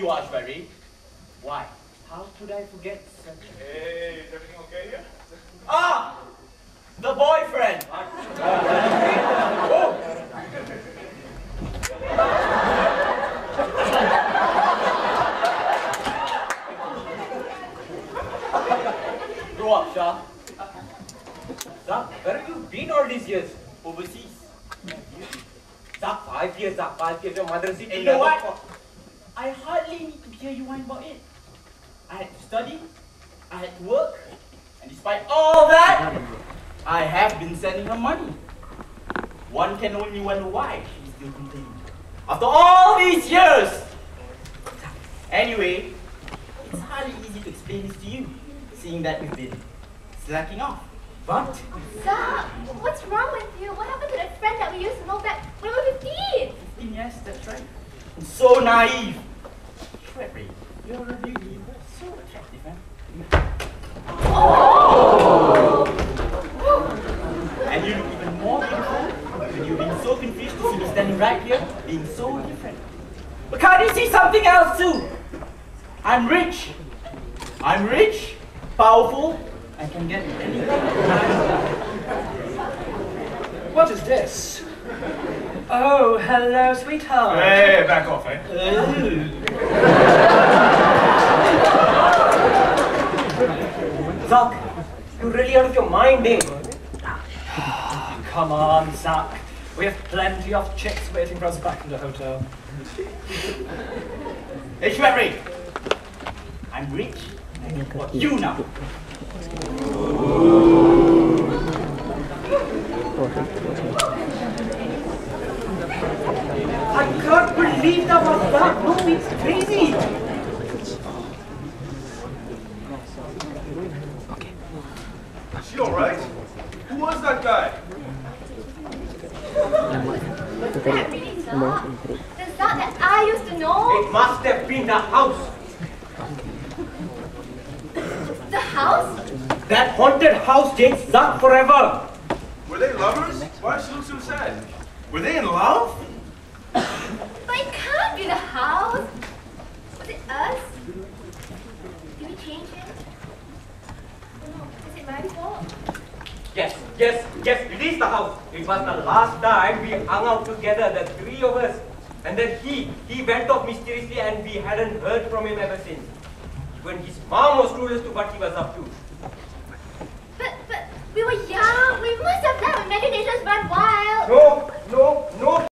you are, Ashbury. Why? How could I forget such Hey, is everything okay here? Ah! The boyfriend! oh! Grow up, Shah. Zach, where have you been all these years? Overseas. Zach, five years, Zach, five years. Your mother said, you know what? I hardly need to hear you whine about it. I had to study, I had to work, and despite all that, I have been sending her money. One can only wonder why she's still complaining. After all these years! Anyway, it's hardly easy to explain this to you, seeing that we've been slacking off. But Zach, what's wrong with you? What happened to that friend that we used to know back when we were 15? 15 years, that's right. I'm so naive. Shrewsbury, you're a beauty. You're so attractive, man. And you look even more beautiful when you've been so confused to see me standing right here, being so different. But you see something else too? I'm rich. I'm rich, powerful, I can get anything. What is this? Oh, hello, sweetheart. Hey, back off, eh? Zuck, you're really out of your mind, eh? Come on, Zuck. We have plenty of chicks waiting for us back in the hotel. Hey, Shrewsbury. I'm rich. What you know. I can't believe that was that. No, it's crazy. Is she alright? Who was that guy? Itu tadi. Nombor satu. The Zach that I used to know? It must have been the house. The house? That haunted house dates Zuck forever. Were they lovers? Why does she look so sad? Were they in love? But it can't be the house. Was it us? Did we change it? Oh no, is it my fault? Yes, yes, it is the house. It was the last time we hung out together, the three of us. And then he, he went off mysteriously and we hadn't heard from him ever since. When his mom was clueless to what he was up to. But, but, we were young. We must have our imaginations run wild. No, no, no,